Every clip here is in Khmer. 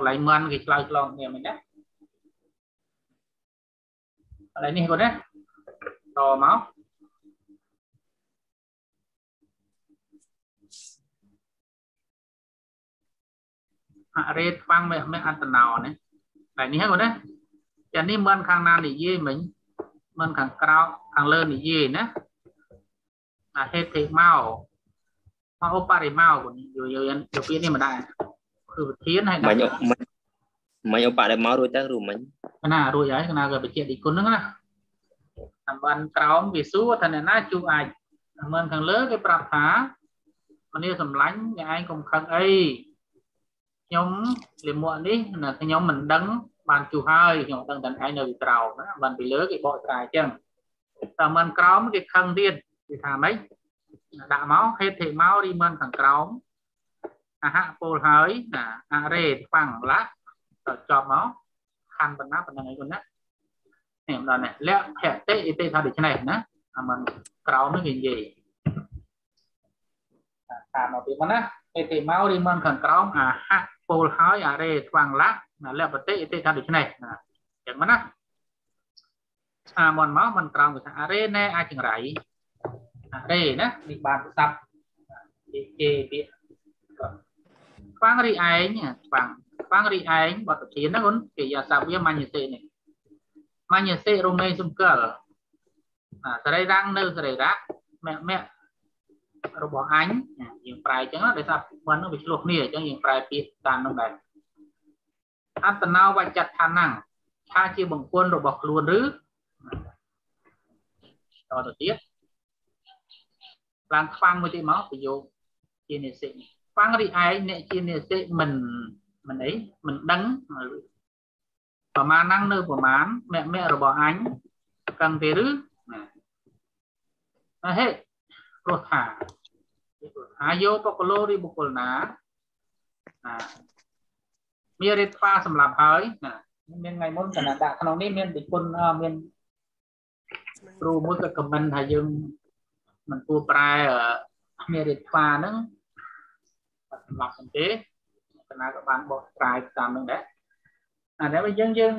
កន្លែងមន់គេឆ្លើយឆ្លងគ្នាមិនណាកន្លែងនេះគាត់ណាតមកអរេខ្វាំងមេមេអន្តណោណាតែនេះគាត់ណាចានេះមិនខាងណានិយាយមិញមិនខាងក្រៅខាងលើនិយាយណាអាហេតុមកមកឧបរិមកគាត់យយយពាក្យនេះមិនដែរ គឺវិធានហើយមិញមិញឧបរិមករួចទៅរួមមិញណារួចហើយគណៈក៏បញ្ជាក់ទីគុណហ្នឹងណាសម្បានក្រោមវាសួរថាអ្នកណាជួអាចមិនខាងលើគេប្រាប់ថាមនីសម្លាញ់អ្នកឯងកុំខឹងអីខ្ញុំលាមកនេះណាខ្ញុំមិនដឹងបានជួហើយខ្ញុំដឹងតែឯងនៅពីក្រោមណាបានពីលើគេបកស្រាយអញ្ចឹងតែមិនក្រោមគេខឹងទៀតគេថាម៉េចដាក់មកហេតុទេមករីមិនខាងក្រោម អហពលហើយណាអរេខ្វាំងឡាទៅចប់មកខណ្ឌបណ្ណាបណ្ដឹងអីគាត់ណានេះម្ដងនេះលក្ខតិអិតិថាដូច្នេះណាអាមិនក្រោមនេះគេនិយាយតាមមកទៀតមកណាអិតិមករីមិនខាងក្រោមអហពលហើយអរេខ្វាំងឡាណាលក្ខតិអិតិថាដូច្នេះណាអញ្ចឹងមកណាអាមុនមកមិនក្រោមគេថាអរេណែអាចចង្រៃអរេណានេះបានស័ព្ទគេគេពាក្យ ខ្វាំងរីឯងខ្វាំងខ្វាំងរីឯងបទធានណាគុនគេយ៉ាសាវាមញ្ញសេនេះមញ្ញសេរមេសំកិលអាសរីរាំងនៅសរីរៈមគ្គមគ្គរបស់អញយើងប្រែអញ្ចឹងដោយសារមិននឹងវាឆ្លោះគ្នាអញ្ចឹងយើងប្រែពាក្យតាមនោះដែរអត្តនោវច្ចដ្ឋានំថាជាបង្គន់របស់ខ្លួនឬតទៅទៀតឡើងខ្វាំងមួយទៀតមកប្រយោគជានិសិនេះខ្វាំងរីឯងអ្នកជានិសិមិនមិនអីមិនដឹងប្រមាណហ្នឹងនៅប្រមាណមគ្គមគ្គរបស់អញកឹងទេឬណាហេព្រោះថាអាយោបកលោរីបុគ្គលណាណាមានរិទ្ធផ្ាសម្រាប់ហើយណាមានថ្ងៃមុនកណ្ដាដាក់ក្នុងនេះមានពិគុណមានគ្រូមួយក៏ខមមិនថាយើងមិនគួរប្រែមានរិទ្ធផ្ាហ្នឹង សម្រាប់ទេកណាក៏បានបកស្រាយតាមនឹងដែរអានេះបើយើងយើង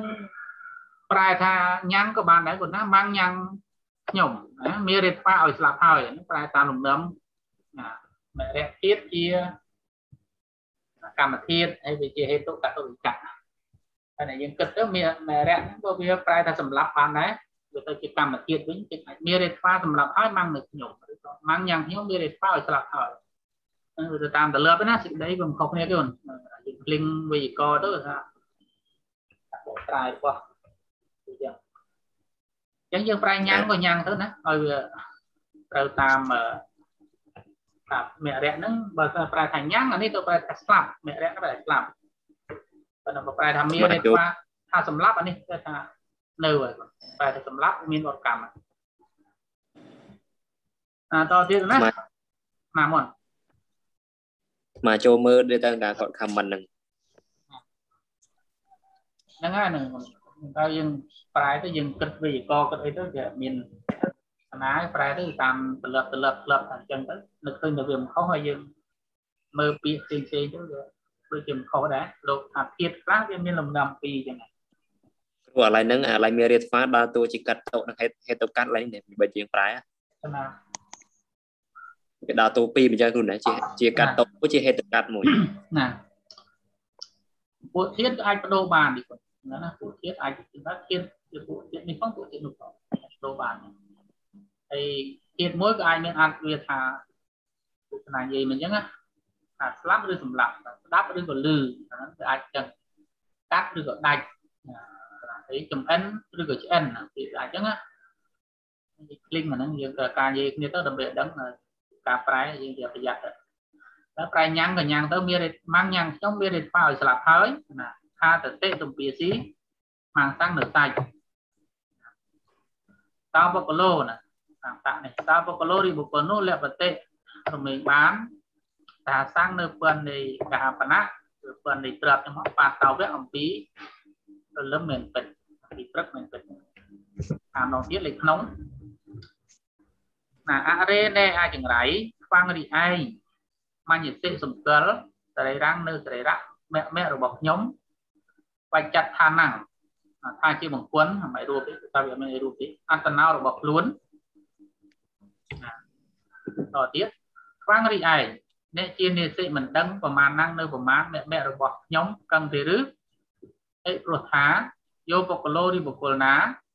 ប្រែថាញ៉ាំងក៏បានដែរគាត់ណាម៉ាំងញ៉ាំងខ្ញុំណាមានរិទ្ធផ្ាឲ្យស្លាប់ហើយប្រែតាមលំនាំណាមរៈធាតជាកម្មធាតហើយវាជាហេតុកតុវិកៈតែយើងគិតទៅមានមរៈហ្នឹងក៏វាប្រែថាសម្លាប់បានដែរវាទៅជាកម្មធាតវិញជាអាចមានរិទ្ធផ្ាសម្លាប់ហើយម៉ាំងនៅខ្ញុំឬក៏ម៉ាំងញ៉ាំងខ្ញុំមានរិទ្ធផ្ាឲ្យស្លាប់ហើយ ទៅតាមទលាប់ណាសេចក្តីវាមិនខុសគ្នាទេយើងភ្លេងវេយកទៅថាបកស្រាយរបស់អញ្ចឹងយើងប្រែញ៉ាំងក៏ញ៉ាំងទៅណាឲ្យវាត្រូវតាមតាមមរៈហ្នឹងបើប្រែថាញ៉ាំងអានេះទៅប្រែថាស្លាប់មរៈប្រែស្លាប់ប៉ុន្តែបើប្រែថាមាននេះថាថាសម្លាប់អានេះគឺថានៅហើយប្រែថាសម្លាប់មានវត្តកម្មអាតទៀតណាណាមុន មកចូលមើលដូចតែការគាត់ comment ហ្នឹងហ្នឹងហើយហ្នឹងតែយើងប្រែទៅយើងគិតវិយាករគិតអីទៅវាមានស្នាប្រែទៅតាមទលឹបទលឹបក្លឹបអញ្ចឹងទៅនឹកឃើញទៅវាមិនខុសហើយយើងមើលពាក្យផ្សេងផ្សេងទៅវាដូចជាមិនខុសដែរលោកអាធិធខ្លះវាមានលំនាំពីរអញ្ចឹងព្រោះឥឡូវហ្នឹងឥឡូវមានរាជស្វាដើរតួជាកាត់តុនឹងហេតុហេតុទៅកាត់ឡើងនេះបើជាងប្រែណា គេដល់តូ2មិនចឹងខ្លួនណាជាជាកាត់តូមួយជាហេតុកាត់មួយណាពួកធាតអាចបដូរបាននេះគាត់ណាពួកធាតអាចថាធាតជាពួកធាតនេះផងពួកធាតនោះផងបដូរបានហើយធាតមួយក៏អាចមានអត្ថវាថាពួកណានិយាយមិនចឹងណាថាស្លាប់ឬសម្លាប់ស្ដាប់ឬក៏លឺអាហ្នឹងគឺអាចចឹងកាត់ឬក៏ដាច់អីចំអិនឬក៏ឆ្អិនពីអាចចឹងណា link អាហ្នឹងយើងត្រូវការនិយាយគ្នាទៅដើម្បីដឹង ការប្រែយើងជាប្រយ័ត្នតែប្រែញ៉ាំងក៏ញ៉ាំងទៅមានម៉ាំងញ៉ាំងខ្ញុំមានរិទ្ធប៉ោឲ្យស្លាប់ហើយណាថាតតិទំពាស៊ីម៉ាំងសាំងនៅសាច់តោបកលោណាតាមតានេះតោបកលោរីបុគ្គលនោះលបតិរមែងបានតាសាំងនៅពន្ធនៃកហបណៈឬពន្ធនៃត្រាប់ចំបាតោវៈអំពីរលឹមមែនពិតពីព្រឹកមែនពិតតាមនោះទៀតលេខក្នុង ណាអរេណែអាចង្រៃខ្វាំងរីឯងមញ្ញសិសម្កិលសរីរាំងនៅសរីរៈមគ្គមគ្គរបស់ខ្ញុំបាច់ចាត់ឋានហ្នឹងថាជាបង្គន់មិនរូបទេតែវាមិនរូបទេអត្តនោរបស់ខ្លួនតទៀតខ្វាំងរីឯងអ្នកជានិសិមិនដឹងប្រមាណហ្នឹងនៅប្រមាណអ្នកមគ្គរបស់ខ្ញុំកឹងទេឬអីព្រោះថាយោបុគ្គលឬបុគ្គលណា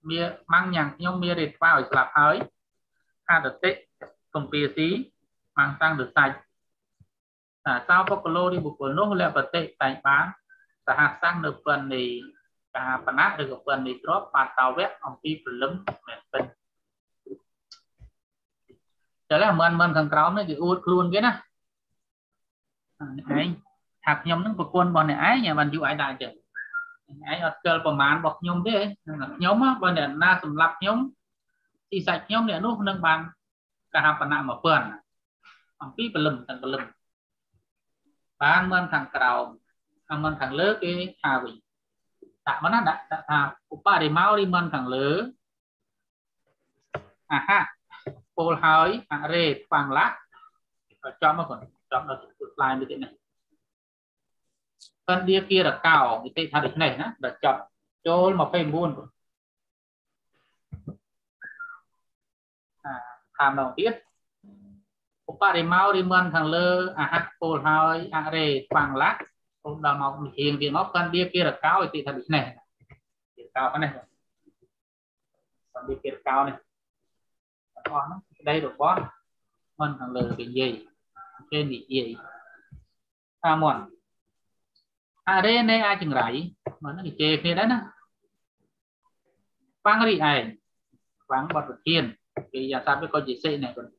មានម៉ាំងយ៉ាងខ្ញុំមានរេថ្វាឲ្យស្លាប់ហើយ អតតិកំពីស៊ីម៉ាំងតាំងទៅសាច់តែសោបុគ្គលឬបុគ្គលនោះលបតិតែងបានសហសាំងនៅពិននៃកាបណៈឬក៏ពិននៃទ្របបាតវៈអំពីព្រលឹមមែនពិតចឹងមិនមិនខាងក្រោមនេះគេអួតខ្លួនគេណាឯងថាខ្ញុំនឹងប្រគល់របស់អ្នកឯងបានយូរឯងដែរអញ្ចឹងឯងអត់ស្គាល់ប្រមាណរបស់ខ្ញុំទេខ្ញុំបើអ្នកណាសម្រាប់ខ្ញុំ ទីសាច់ខ្ញុំអ្នកនោះនឹងបានកហបណៈមកពឿនអំពីពលឹមទាំងពលឹមបានមិនខាងក្រោមខាងមិនខាងលើគេថាវិញដាក់មកណាដាក់ថាឧបរិមោរិមិនខាងលើអាហៈពលហើយអរេខ្វាំងឡាចំមកគាត់ចំដល់ស្លាយមួយទៀតនេះកណ្ឌាគិរកោនិតិថាដូចនេះណាដល់ចប់ចូល29 អាតាមដល់ទៀតឧបរិមោរិមិនខាងលើអាហៈពលហើយអរេខ្វាំងឡាខ្ញុំដល់មកវិធានទៀតមកកណ្ឌាគិរកោនិតិថាដូចនេះគិរកោនេះកណ្ឌាគិរកោនេះអស់ហ្នឹងក្តីរបស់មិនខាងលើគេនិយាយគេនិយាយតាមមុនអរេនៃអាចង្រៃមិនហ្នឹងគេជេរគ្នាដែរណាបាំងរីឯងបាំងបទប្រធាន គេយ៉ាសាប់វាក៏ជាសេនេះគាត់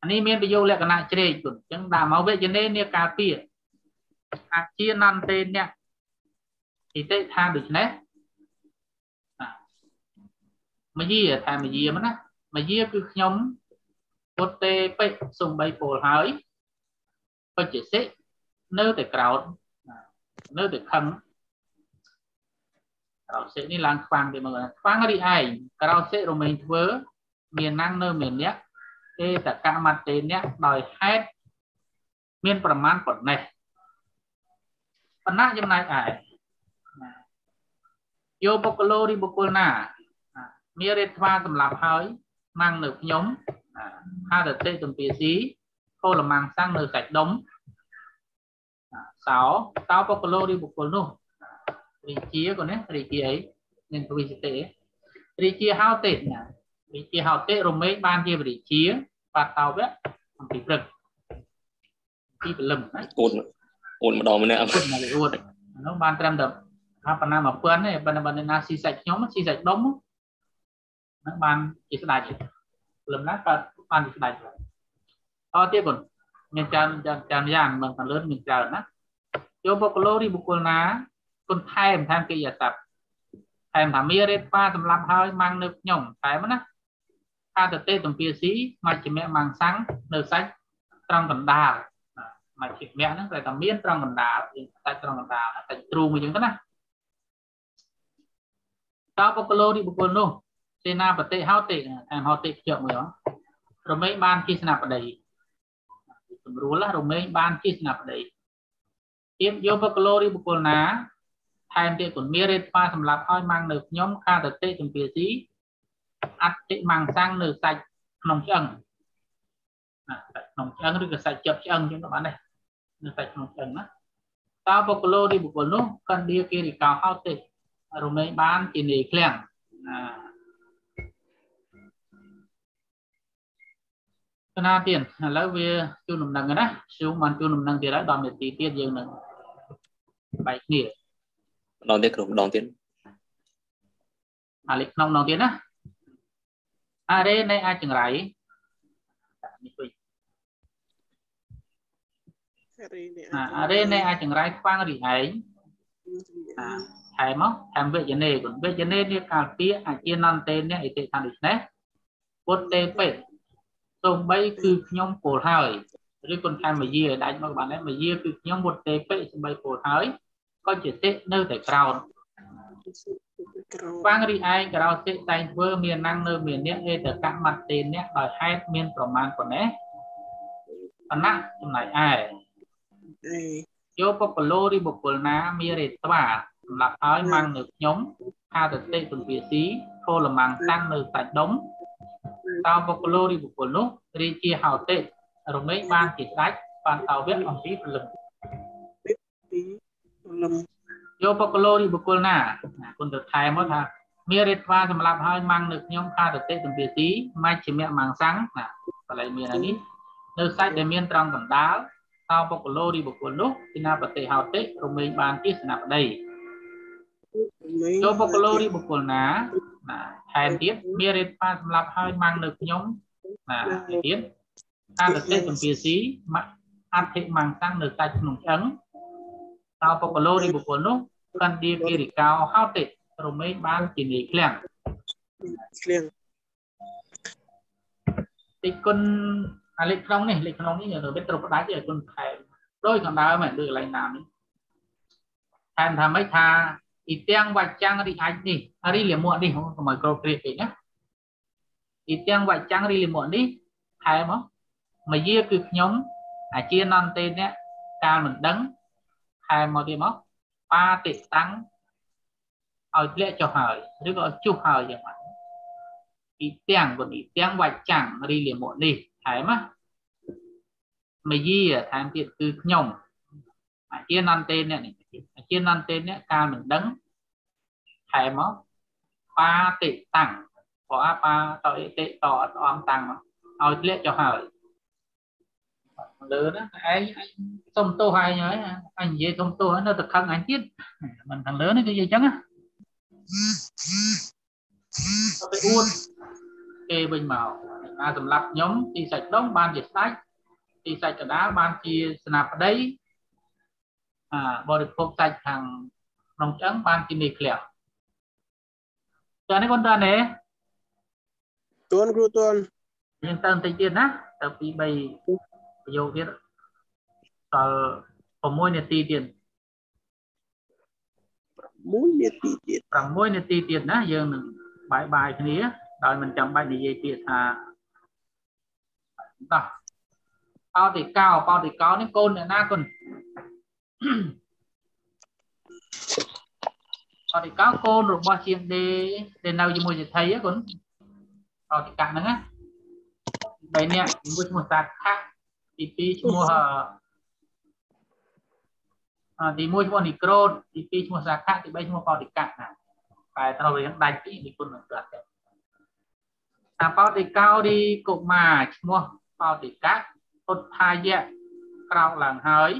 អានេះមានប្រយោគលក្ខណៈជ្រេកគាត់អញ្ចឹងដាក់មកវិជ្ជនេនាការពារអាជានន្តេអ្នកអ៊ីតិថាដូច្នេះមយាថាមយាមកណាមយាគឺខ្ញុំពុទ្ធេបិសំបីពលហើយបច្ចសិនៅតែក្រោតនៅតែខឹងក្រោតសិនេះឡើងខ្វាំងទៅមើលខ្វាំងរីឯងក្រោតសិរមែងធ្វើ មានណាំងនៅមានអ្នកទេតកម្មទេអ្នកដោយហេតុមានប្រមាណប៉ុណ្ណេះបណ្ណាចំណែកឯយោបុគ្គលឬបុគ្គលណាមានរិទ្ធវាសម្រាប់ហើយម៉ាំងនៅខ្ញុំហារតិទំពាស៊ីគោលម៉ាំងសាំងនៅសាច់ដុំសោតោបុគ្គលឬបុគ្គលនោះរីជាក៏ណារីជាអីនឹងវិសិទេរីជាហៅទេណា រីជាហៅទេរមែងបានជារីជាបាត់តោវៈអំពីព្រឹកពីពលឹមណាអួតអួតម្ដងម្នាក់អួតមកអួតនោះបានត្រឹមតែថាប៉ុណ្ណាមកពឿនទេបើបើណាស៊ីសាច់ខ្ញុំស៊ីសាច់ដុំហ្នឹងបានជាស្ដាច់លំណាក៏បានជាស្ដាច់អត់ទៀតបងមានច្រើនច្រើនយ៉ាងមិនខាងលើមានច្រើនណាយកបុគ្គលឬបុគ្គលណាគុណថែមថែមកិរិយាសព្ទថែមថាមានរេតប៉ាសម្រាប់ហើយម៉ាំងនៅខ្ញុំថែមណា ថាតទេទំពាស៊ីមជ្ឈមៈម៉ាំងសាំងនៅសាច់ត្រង់កណ្ដាលមជ្ឈមៈហ្នឹងតែតែមានត្រង់កណ្ដាលសាច់ត្រង់កណ្ដាលសាច់ទ្រូងអញ្ចឹងទៅណាតើបុគ្គលឬបុគ្គលនោះសេនាបតិហោតិអាហោតិខ្ជាប់មួយរមែងបានជាស្នាបតីស្រួលរមែងបានជាស្នាបតីទៀតយកបុគ្គលឬបុគ្គលណាថែមទៀតគុណមានរេថ្វាសម្រាប់ឲ្យម៉ាំងនៅខ្ញុំ ខាតតិចម្ពាស៊ី អតិម៉ាំងសាំងនៅសាច់ក្នុងឆ្អឹងណាសាច់ក្នុងឆ្អឹងឬក៏សាច់ជាប់ឆ្អឹងចឹងក៏បានដែរនៅសាច់ក្នុងឆ្អឹងណាតើបុគ្គលឬបុគ្គលនោះកណ្ដៀគេរិកោហោទេរមែងបានជានាយឃ្លាំងណាកណាទៀតឥឡូវវាជូនដំណឹងណាជូនបានជូនដំណឹងទៀតហើយ10នាទីទៀតយើងនឹងបែកគ្នាម្ដងទៀតគ្រូម្ដងទៀតអាលេខក្នុងម្ដងទៀតណា អរេនៃអាចចង្រៃនេះវិញអរេនៃអាចចង្រៃខ្វាំងរីឯងថែមកថែមវិជ្ជនេគុណវិជ្ជនេនេះកាលពីអាជានន្តេនេះអិតិថាដូច្នេះពុទ្ធទេពេសូម្បីគឺខ្ញុំពោលហើយឬគុណថែមមយាដាច់មកបានដែរមយាគឺខ្ញុំវុតទេពេសូម្បីពោលហើយក៏ជាតិនៅតែក្រោត បាំងរីឯងក្រោតិតែងធ្វើមានណាំងនៅមានអ្នកអេតកម្មតេអ្នកដោយហេតុមានប្រមាណប៉ុណ្ណេះអណៈចំណែកឯយោបុគ្គលឬបុគ្គលណាមានរេត្វាសម្រាប់ហើយម៉ាំងនៅខ្ញុំខាតតិទំពាស៊ីធូលម៉ាំងតាំងនៅសាច់ដុំតោបុគ្គលរីបុគ្គលនោះរាជាហោតិរមែងបានជាស្ដេចបានតោវៈអំពីព្រលឹមពីព្រលឹម យកបុគ្គលរីបុគ្គលណាគុណទៅថែមកថាមានរិទ្ធវាសម្រាប់ហើយម៉ាំងនៅខ្ញុំខាតតិទំពាស៊ីមជ្ឈិមៈម៉ាំងសាំងណាបល័យមាននេះនៅសាច់ដែលមានត្រង់កណ្ដាលតោបុគ្គលរីបុគ្គលនោះទីណាបតិហោតិរមែងបានជាស្នាបដីចូលបុគ្គលរីបុគ្គលណាណាថែមទៀតមានរិទ្ធបានសម្រាប់ហើយម៉ាំងនៅខ្ញុំណាទៀតអត្តតិសម្ភាស៊ីអធិមង្សាំងនៅសាច់ក្នុងឆ្អឹងតើបុគ្គលរីបុគ្គលនោះ កណ្ឌៀគិរិកោហោតិរមែងបានជានីឃ្លាំងឃ្លាំងទីគុណអាលេខក្នុងនេះលេខក្នុងនេះនៅវិទ្យុផ្ដាច់ឲ្យគុណខែដោយកណ្ដើមដូចកន្លែងណានេះថែមថាម៉េចថាអ៊ីទាំងវច្ចាំងរីអាចនេះរីលិមួកនេះកុំឲ្យក្រោកគ្រៀតពេកណាអ៊ីទាំងវច្ចាំងរីលិមួកនេះថែមកមកយាគឺខ្ញុំអាជានន្តេនេះកាលមិនដឹងថែមកទៀតមក បាតិតាំងឲ្យធ្លាក់ចុះហើយឬក៏ជុះហើយយ៉ាងម៉េចអ៊ីទាំងគុណអ៊ីទាំងវច្ចាំងរីលិមួកនេះថែមកមកយាថែមទៀតគឺខ្ញុំអាជានន្តេនេះអាជានន្តេនេះកាលមិនដឹងថែមកបាតិតាំងព្រោះអាបាតអិតិតអត់អមតាំងឲ្យធ្លាក់ចុះហើយ លើណាឯងសុំទោសឯងហើយអញនិយាយសុំទោសនៅតែខឹងអញទៀតមិនខាងលើនេះគឺនិយាយចឹងណាទៅអួតគេវិញមកអាសម្រាប់ខ្ញុំទីសាច់ដុំបានជាស្ដេចទីសាច់កដាលបានជាស្នាបតីអាបរិភោគសាច់ខាងក្នុងឆ្អឹងបានជានេះក្លៀកតើនេះគាត់តើនេះទួនគ្រូទួនយើងទៅបន្តិចទៀតណាទៅពី3ប្រ យោគទៀតដល់6នាទីទៀត6នាទីទៀត6នាទីទៀតណាយើងនឹងបាយបាយគ្នាដោយមិនចាំបាច់និយាយពាក្យថាតោះបោតិកោបោតិកោនេះកូនអ្នកណាគុណបោតិកោកូនរបស់ជាងដេដែលនៅជាមួយសិទ្ធិគុណបោតិកៈហ្នឹងណាបីនាក់មួយឈ្មោះសាខៈ ទី2ឈ្មោះអទី1ឈ្មោះនីក្រូតទី2ឈ្មោះសាខៈទី3ឈ្មោះបោតិកៈណាតែត្រូវរៀងដាច់ពីនិគុណនឹងគាត់តាបោតិកោឌីកុមារឈ្មោះបោតិកៈពុទ្ធាយៈក្រោកឡើងហើយ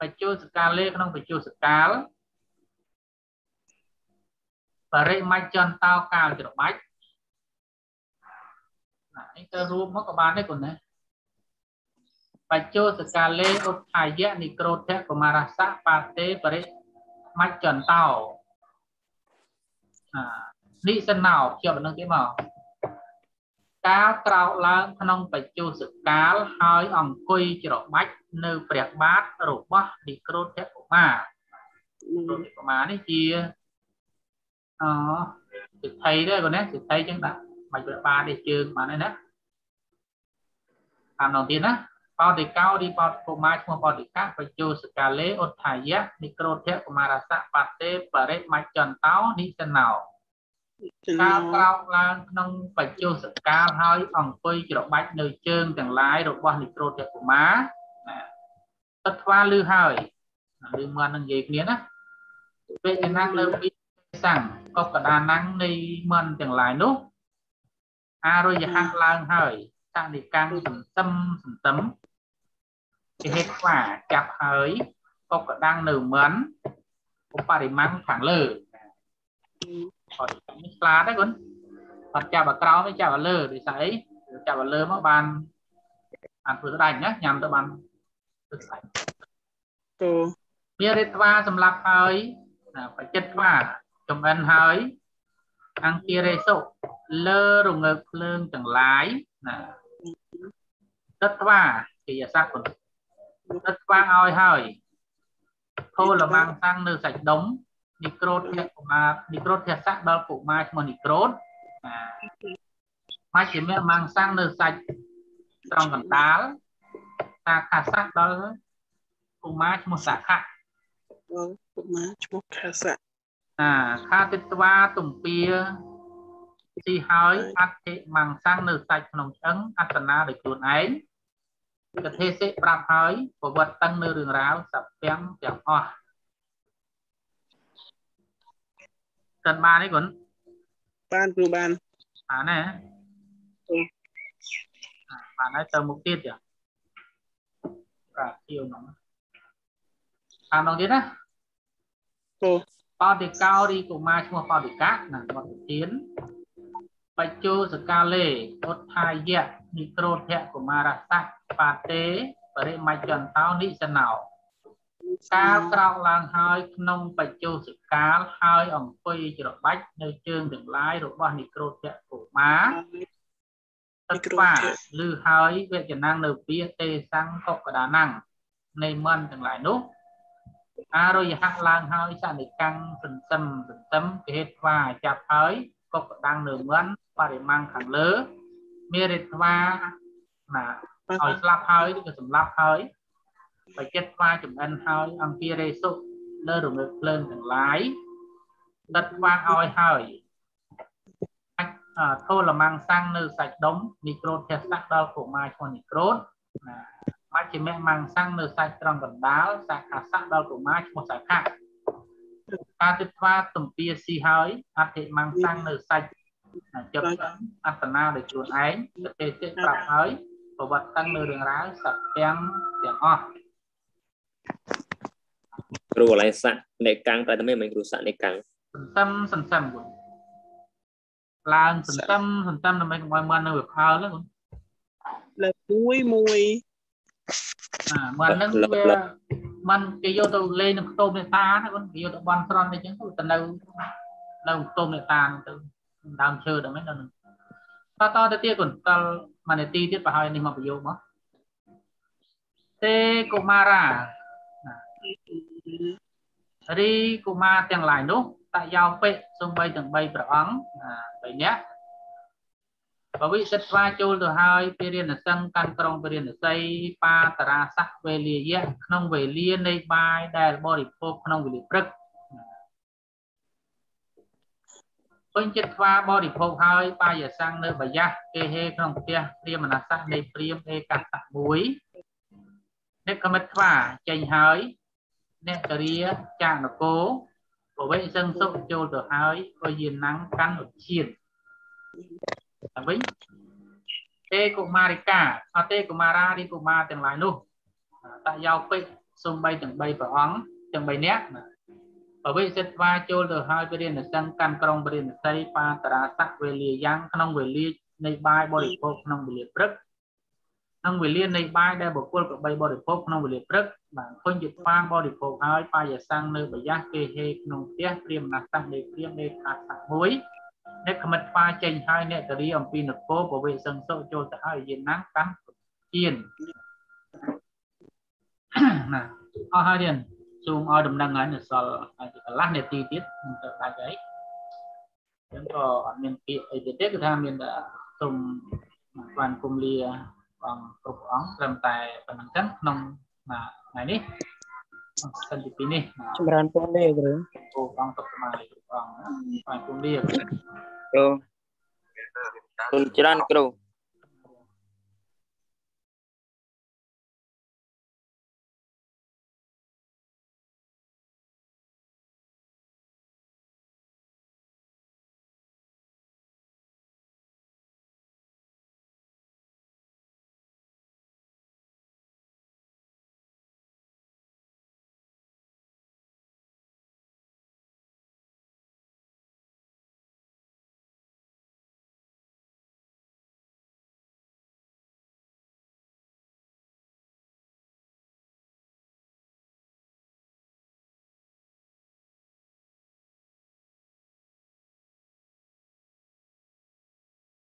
បច្ចុសកាលេក្នុងបច្ចុសកាលបរិមច្ចន្តោកាលច្របាច់ណា នេះទៅរួមមកក៏បានដែរគុណណាបច្ចុសកាលេឧទ្ធាយៈនិក្រូធៈកុមារសៈបាតេបរិមច្ចន្តោអានិសណោជាប់នឹងគេមកកាលក្រោកឡើងក្នុងបច្ចុសកាលហើយអង្គុយច្របាច់នៅព្រះបាទរបស់និក្រូធកុមារនិក្រូធកុមារនេះជាអសិទ្ធិដែរគាត់ណាសិទ្ធិចឹងដាក់ មិនព្រះបាទនេះជើងបានហើយណាតាមនោះទៀតណាបោតិកោរីបោតកុមារឈ្មោះបោតិកៈបច្ចុសកាលេឧទ្ធាយៈនិក្រូធកុមារសៈបតេបរិមច្ចន្តោនិសណោកាលក្រោកឡើងក្នុងបច្ចុសកាលហើយអង្គុយច្របាច់នៅជើងទាំងឡាយរបស់និក្រូធកុមារណាទឹកថ្វាលឺហើយលឺមិននឹងនិយាយគ្នាណាពេលណាំងលើពីសាំងកបកដាណាំងនៃមិនទាំងឡាយនោះ អារយហៈឡើងហើយតនិកាំងសន្ទឹមសន្ទឹមជាហេតុខ្វាចាប់ហើយកបកដាំងនៅមិនឧបរិមាណខាងលើអត់នេះឆ្លាតទេគុណអត់ចាប់អាក្រោមទេចាប់អាលើដូចស្អីចាប់អាលើមកបានបានធ្វើស្ដាច់ណាញ៉ាំទៅបានធ្វើស្ដាច់ទូមានរិទ្ធវាសម្រាប់ហើយបច្ចិតវាចំអិនហើយ អង្គារេសុលើរងើកភ្លើងទាំងឡាយណាទឹកថ្វាជាយស័កគុណទឹកថ្វាឲ្យហើយធូលមាំងសាំងនៅសាច់ដុំនីក្រូតភៈកុមារនីក្រូតភៈស័កដល់កុមារឈ្មោះនីក្រូតមជ្ឈិមៈមាំងសាំងនៅសាច់ត្រង់កណ្ដាលតាខាស័កដល់កុមារឈ្មោះសាខៈបងកុមារឈ្មោះខាសៈ អាខាទិត្វាទំពាស៊ីហើយអធិមង្សាំងនៅសាច់ក្នុងឆ្អឹងអត្តនាដោយខ្លួនឯងកទេសិប្រាប់ហើយប្រវត្តិតឹងនៅរឿងរ៉ាវសព្វទាំងអស់កាន់បានទេគុនបានគ្រូបានបានណាបានហើយទៅមុខទៀតចាប្រាទៀវហ្នឹងតាមដល់ទៀតណាគ្រូ បោតិកោរីកុមារឈ្មោះបោតិកៈណាបទទានបច្ចុសកាលេឧទ្ធាយៈនិក្រូធៈកុមារសៈបាតេបរិមច្ចន្តោនិសណោកាលក្រោកឡើងហើយក្នុងបច្ចុសកាលហើយអង្គុយច្របាច់នៅជើងទាំងឡាយរបស់និក្រូធៈកុមារទឹកស្វាឬហើយវេចនាងនៅពាក្យទេសੰកុកដានាំងនៃមន្តទាំងឡាយនោះ អារយហៈឡើងហើយសនិកាំងសន្សំសន្សំគេហេតុថាចាប់ហើយកុកដាំងនៅមន្តបរិមាំងខាងលើមានរិទ្ធវាណាឲ្យស្លាប់ហើយឬក៏សម្លាប់ហើយបច្ចិតស្វាចំអិនហើយអង្គារេសុលើរងើកភ្លើងទាំងឡាយដិតស្វាឲ្យហើយអាចធូលម៉ាំងសាំងនៅសាច់ដុំនីក្រូតទេសៈដល់កុមារឈ្មោះនីក្រូតណា មជ្ឈិមេម៉ាំងសាំងនៅសាច់ត្រង់កណ្ដាលសាខាស័កដល់កុមារឈ្មោះសាខាការទិដ្ឋាទំពាស៊ីហើយអធិម៉ាំងសាំងនៅសាច់ចិត្តអត្តនាដោយខ្លួនឯងប្រទេសចិត្តប្រាប់ហើយប្រវត្តិតាំងនៅរឿងរ៉ាវសត្វទាំងទាំងអស់គ្រូកន្លែងស័កនៃកាំងតែតែមិនគ្រូស័កនៃកាំងសន្សំសន្សំគាត់ឡើងសន្សំសន្សំដើម្បីកុំឲ្យមាននៅវាផលហ្នឹងលើក1 1 បាទហ្នឹងវាมันគេយកទៅលេងនៅខ្ទមនេតាណាគាត់គេយកទៅបន់ស្រន់អីចឹងទៅនៅនៅខ្ទមនេតាទៅដើមឈើដល់មិនដល់តតទៅទៀតគាត់តលមួយនាទីទៀតបើហើយនេះមកប្រយោគមកទេកុមារារីកុមារទាំងឡាយនោះតយោពេកសំបីទាំង3ព្រះអង្គ3នាក់ បវិសិទ្ធស្វាចូលទៅហើយពីរិណសង្ឃកាន់ក្រុងពីរិណស័យបាតារាស័កវេលាយៈក្នុងវេលានៃបាយដែលបរិភោគក្នុងវេលាព្រឹកពេញចិត្តស្វាបរិភោគហើយបាយសង្ឃនៅបយៈគេហេក្នុងផ្ទះព្រាមនស័កនៃព្រាមឯកស័កមួយអ្នកកមិតស្វាចេញហើយអ្នកករិយាចានគោបវេសឹងសុខចូលទៅហើយក៏យាណាំងកាន់ឧឈាន តែវិញទេកុមារិកាអទេកុមារារីកុមារទាំងឡាយនោះតយោពេកសំបីទាំង3ព្រះអង្គទាំង3នាក់បវេសិទ្ធវាចូលទៅហើយពរិណសង្ឃកាន់ក្រុងពរិណស័យបាតារាស័កវេលាយ៉ាងក្នុងវេលានៃបាយបរិភោគក្នុងវេលាព្រឹកក្នុងវេលានៃបាយដែលបុគ្គលប្របីបរិភោគក្នុងវេលាព្រឹកបាទឃើញជាស្វាងបរិភោគហើយបាយសង្ឃនៅបយះគេហេក្នុងផ្ទះព្រាមណាស់តាំងនៃព្រាមនៃខាត់សាក់មួយ អ្នកខមិតស្វាចេញហើយអ្នកតរីអំពីនគរពវេសង្សុចូលទៅហើយយានណាំកាន់ជៀនណាអស់ហើយទៀតសូមឲ្យដំណឹងហើយនៅសល់កន្លះនាទីទៀតនឹងទៅដាច់ហើយអញ្ចឹងក៏អត់មានពាក្យអីទៀតទេគឺថាមានតែសូមបានគុំលាបងគ្រប់អង្គត្រឹមតែប៉ុណ្្នឹងចឹងក្នុងថ្ងៃនេះ សិនទីពីនេះចម្រើនពរនេះគ្រូគោបងសុ